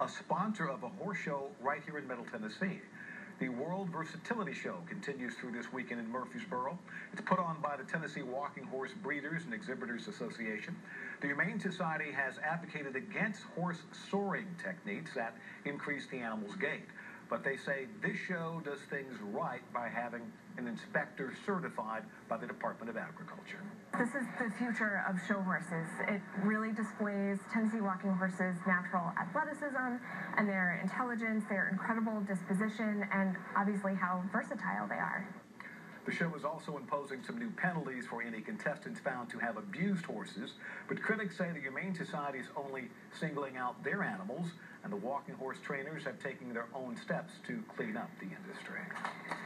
a sponsor of a horse show right here in Middle Tennessee. The World Versatility Show continues through this weekend in Murfreesboro. It's put on by the Tennessee Walking Horse Breeders and Exhibitors Association. The Humane Society has advocated against horse soring techniques that increase the animal's gait. But they say this show does things right by having an inspector certified by the Department of Agriculture. This is the future of show horses. It really displays Tennessee walking horses' natural athleticism and their intelligence, their incredible disposition, and obviously how versatile they are. The show is also imposing some new penalties for any contestants found to have abused horses, but critics say the Humane Society is only singling out their animals, and the walking horse trainers have taken their own steps to clean up the industry.